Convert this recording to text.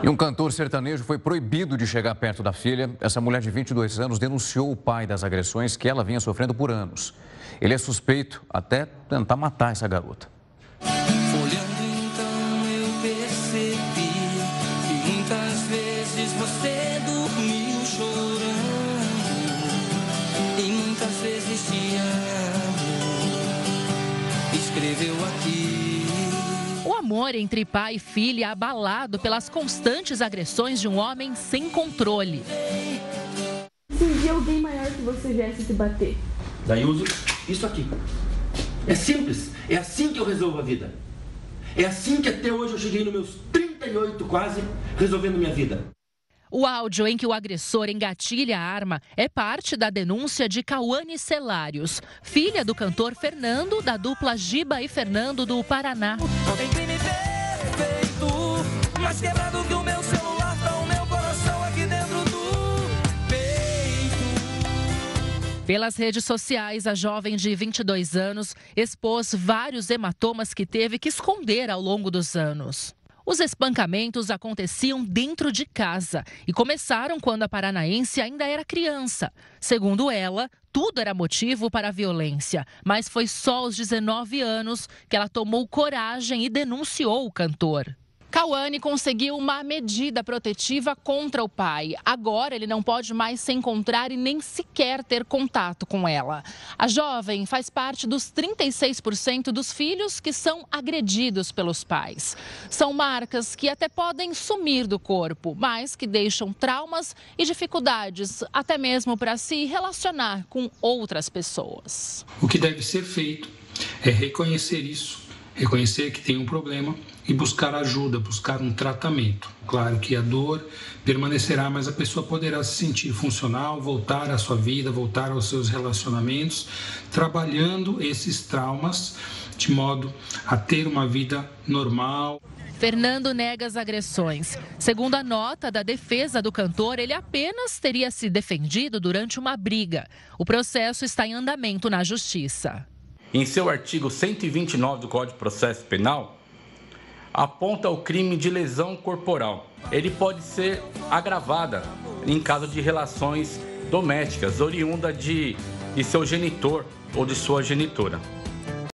E um cantor sertanejo foi proibido de chegar perto da filha. Essa mulher de 22 anos denunciou o pai das agressões que ela vinha sofrendo por anos. Ele é suspeito até tentar matar essa garota. Escreveu aqui. O amor entre pai e filha é abalado pelas constantes agressões de um homem sem controle. Se um dia alguém maior que você viesse se bater, Daí uso isso aqui. É simples. É assim que eu resolvo a vida. É assim que até hoje eu cheguei nos meus 38 quase, resolvendo minha vida. O áudio em que o agressor engatilha a arma é parte da denúncia de Cauane Celários, filha do cantor Fernando, da dupla Giba e Fernando do Paraná. Tá. Pelas redes sociais, a jovem de 22 anos expôs vários hematomas que teve que esconder ao longo dos anos. Os espancamentos aconteciam dentro de casa e começaram quando a paranaense ainda era criança. Segundo ela, tudo era motivo para a violência, mas foi só aos 19 anos que ela tomou coragem e denunciou o cantor. Cauane conseguiu uma medida protetiva contra o pai. Agora ele não pode mais se encontrar e nem sequer ter contato com ela. A jovem faz parte dos 36% dos filhos que são agredidos pelos pais. São marcas que até podem sumir do corpo, mas que deixam traumas e dificuldades, até mesmo para se relacionar com outras pessoas. O que deve ser feito é reconhecer isso, reconhecer que tem um problema e buscar ajuda, buscar um tratamento. Claro que a dor permanecerá, mas a pessoa poderá se sentir funcional, voltar à sua vida, voltar aos seus relacionamentos, trabalhando esses traumas de modo a ter uma vida normal. Fernando nega as agressões. Segundo a nota da defesa do cantor, ele apenas teria se defendido durante uma briga. O processo está em andamento na justiça. Em seu artigo 129 do Código de Processo Penal, aponta o crime de lesão corporal. Ele pode ser agravada em caso de relações domésticas, oriunda de, de seu genitor ou de sua genitora.